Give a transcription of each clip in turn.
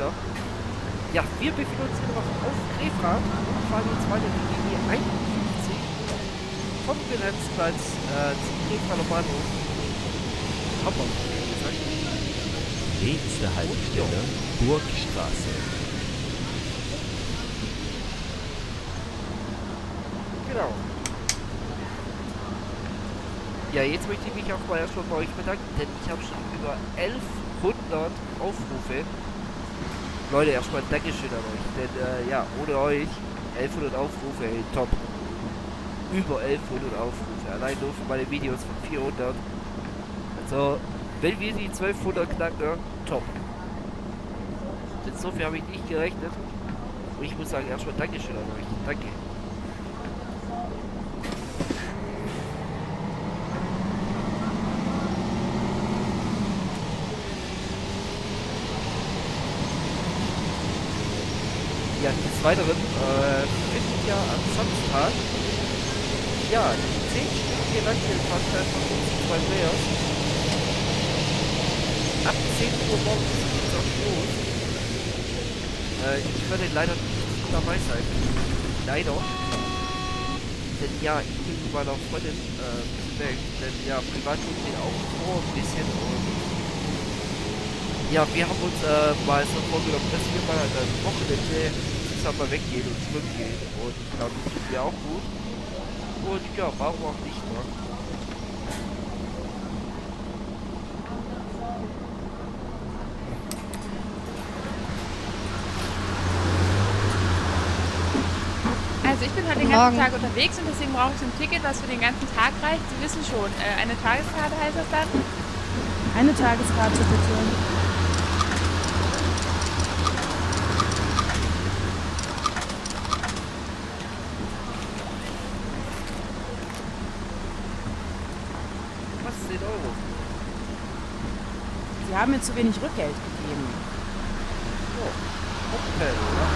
später. Ja, wir befinden uns hier noch auf Grefrath und fahren jetzt weiter die Linie 51 vom Wilhelmsplatz äh, zum Grefrather Bahnhof. Hamburg, wie gesagt. Nächste Haltestelle Burgstraße. Genau. Ja, jetzt möchte ich mich auch mal erstmal bei euch bedanken, denn ich habe schon über 1100 Aufrufe. Leute, erstmal Dankeschön an euch, denn äh, ja, ohne euch 1100 Aufrufe, ey, top. Über 1100 Aufrufe, allein nur für meine Videos von 400. Also, wenn wir die 1200 knacken, top. Denn so viel habe ich nicht gerechnet. Und ich muss sagen, erstmal Dankeschön an euch. Danke. Ja, des Weiteren äh, findet ja am Samstag ja, die 10 Stündliche Langfeldveranstaltung von uns zwei Players. Ab 10 Uhr morgens geht's auch los. Äh, ich werde leider nicht dabei sein. Leider. Denn ja, ich bin mit meiner Freundin äh, weg. Denn ja, Privatschule geht auch vor ein bisschen und ja, wir haben uns äh, mal so vorgenommen, dass wir mal an einem Wochenende mal weggehen und schwimmen gehen. Und ich glaube, das tut mir auch gut. Und ja, warum auch nicht, ne? Also ich bin heute den ganzen Tag unterwegs und deswegen brauche ich ein Ticket, das für den ganzen Tag reicht. Sie wissen schon, äh, eine Tageskarte heißt das dann? Eine Tageskarte bitte. Was 10 Euro? Sie haben mir zu wenig Rückgeld gegeben. Oh, Hotel, oder?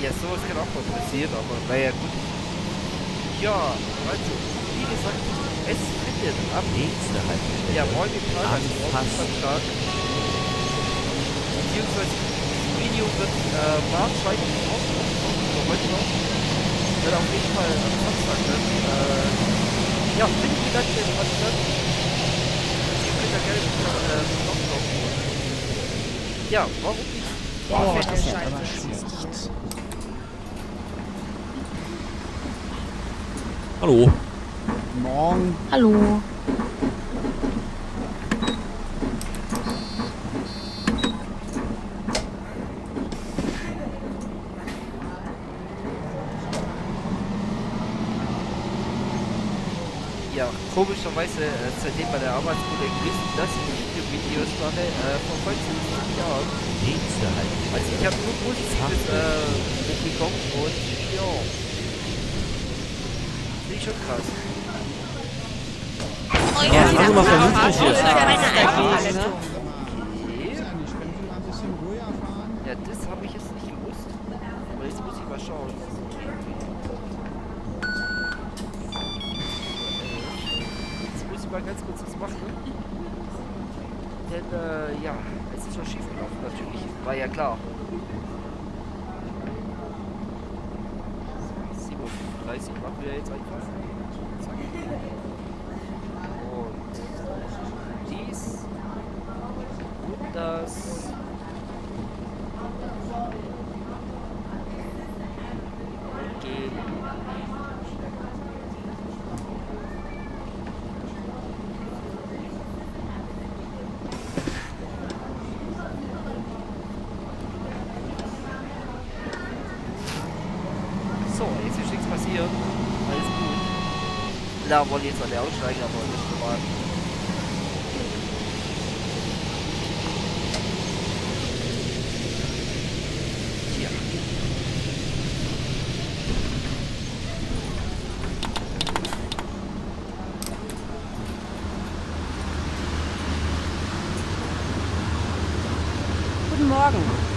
Ja, sowas kann auch mal passieren, aber naja, gut. Ja, also, wie gesagt, es findet am Nächste Haltestelle ja, morgen Tag, morgen Anfass. Samstag, beziehungsweise das Video wird äh, wahrscheinlich auch oder heute noch, wird auf jeden Fall am Samstag dann, äh, ja, findet die ganze was statt. Ihr könnt da gerne äh, noch kaufen. Ja, warum nicht? Fette das ist aber schlecht. Hallo. Morgen. Hallo. Ja, komischerweise, äh, seitdem meine Arbeitskollegen wissen, dass ich YouTube-Videos mache, äh, verfolgt sie mich nicht auch. Also ich habe nur Positives äh, mitbekommen und ja. Finde ich schon krass. Ja, also mal vernünftig hier. Ja, das habe ich jetzt nicht gewusst. Aber jetzt muss ich mal schauen. Jetzt muss ich mal ganz kurz was machen. Denn, äh, ja, es ist schon schief gelaufen natürlich. War ja klar. 37 machen wir jetzt einfach. Zack. Und dies und das. Und den. So, jetzt ist nichts passiert. Alles gut. Da wollen jetzt alle aussteigen, aber das ist normal. Tja. Guten Morgen.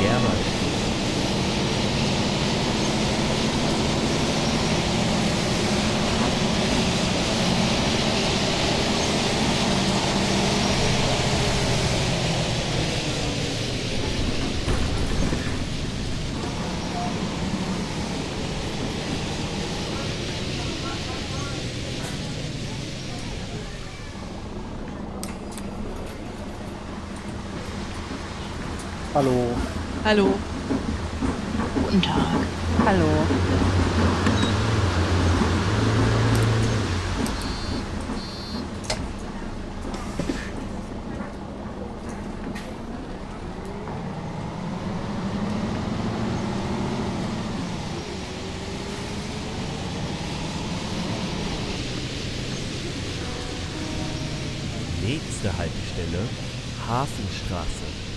German. Hallo. Hallo. Guten Tag. Hallo. Nächste Haltestelle Hafenstraße.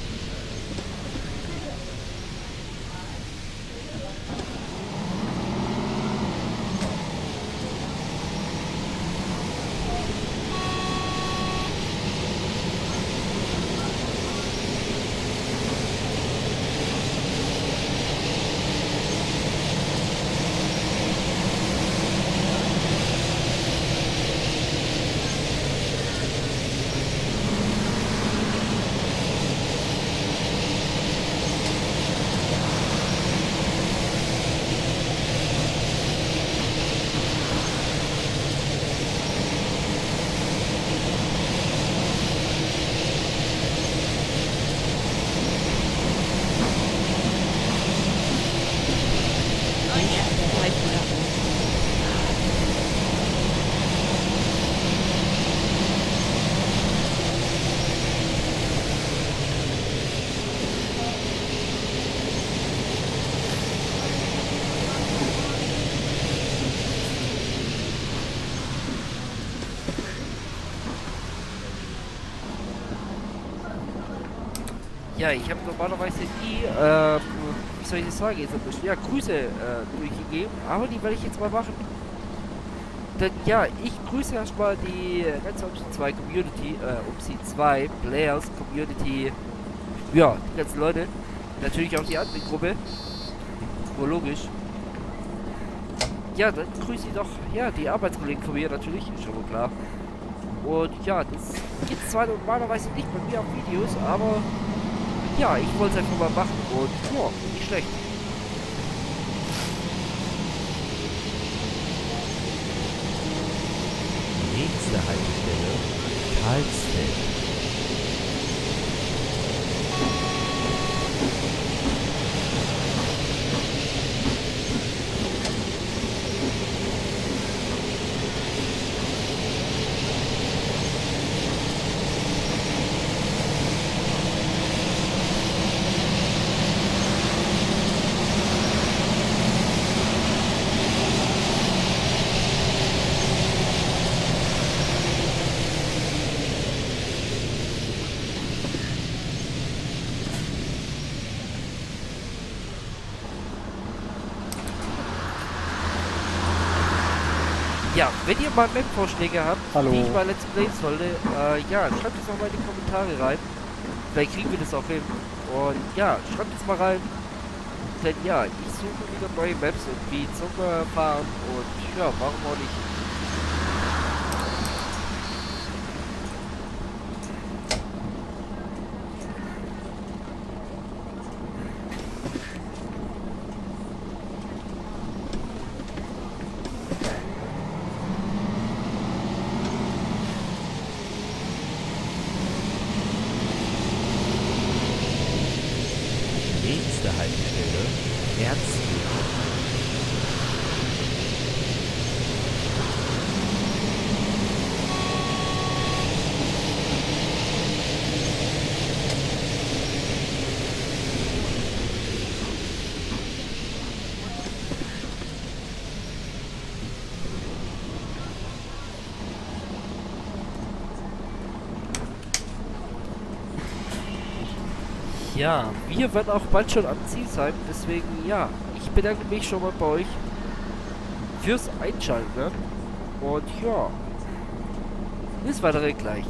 Ja, ich habe normalerweise nie, ähm, wie soll ich das sagen, jetzt ein ja, Grüße äh, durchgegeben, aber die werde ich jetzt mal machen. Denn ja, ich grüße erstmal die ganze Option 2 Community, äh, Upsi 2 Players Community, ja, die ganzen Leute, natürlich auch die Admin-Gruppe, wohl logisch. Ja, dann grüße ich doch, ja, die Arbeitskollegen von mir natürlich, ist schon wohl klar. Und ja, das gibt zwar normalerweise nicht bei mir auf Videos, aber ja, ich wollte es einfach mal machen und ja, nicht schlecht. Nächste Haltestelle Karlsfeld. Ja, wenn ihr mal Map-Vorschläge habt, Hallo. die ich mal Let's Play sollte, äh, ja, schreibt es auch mal in die Kommentare rein. Vielleicht kriegen wir das auch hin. Und ja, schreibt es mal rein. Denn ja, ich suche wieder neue Maps irgendwie zum äh, Fahren und ja, warum auch nicht. Nächste Haltestelle Erzberg. Ja, wir werden auch bald schon am Ziel sein, deswegen ja, ich bedanke mich schon mal bei euch fürs Einschalten, ne? Und ja, bis weitere gleich.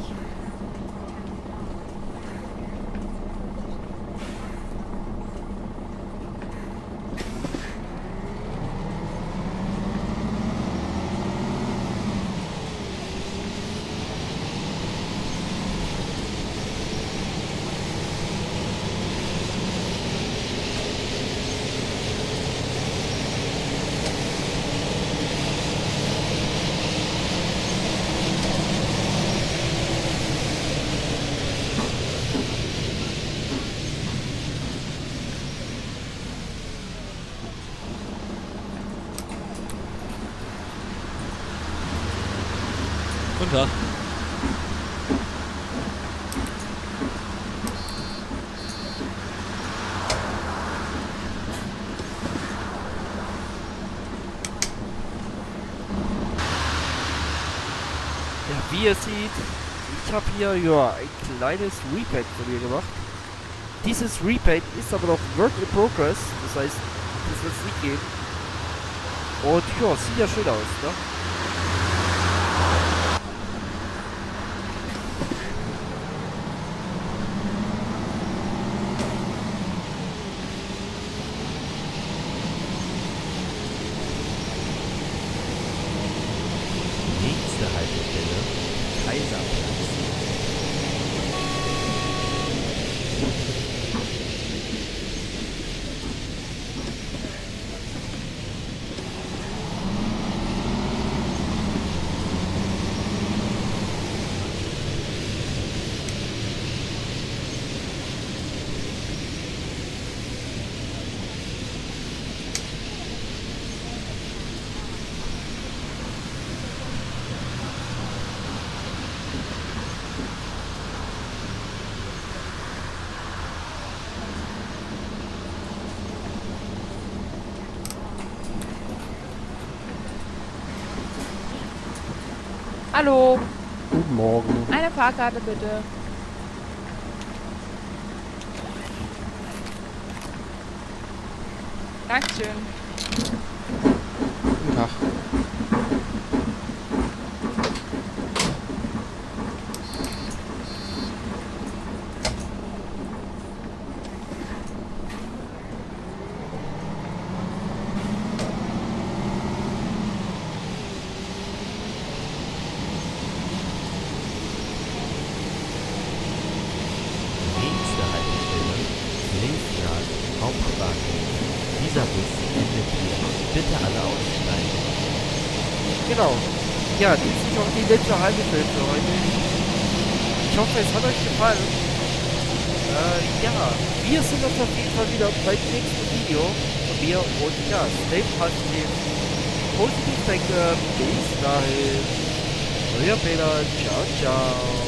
Tag. Ja, wie ihr seht, ich habe hier ja ein kleines Repaint von mir gemacht. Dieses Repaint ist aber noch Work in Progress, das heißt, das wird es nicht gehen. Und ja, sieht ja schön aus, ne? Nächste Haltestelle Kaiserplatz. Hallo, Guten Morgen. eine Fahrkarte bitte. Dankeschön. Guten Tag. Nächste Haltestelle Linksrad Hauptbahnhof. Dieser Bus endet hier. Bitte alle aussteigen. Genau. Ja, das ist auch die letzte Haltestelle für heute. Ich hoffe, es hat euch gefallen. Äh, ja, wir sind uns auf jeden Fall wieder beim nächsten Video von mir und ja, stay positiv. Positiv denke, bis dahin. Euer Peter, ciao, ciao.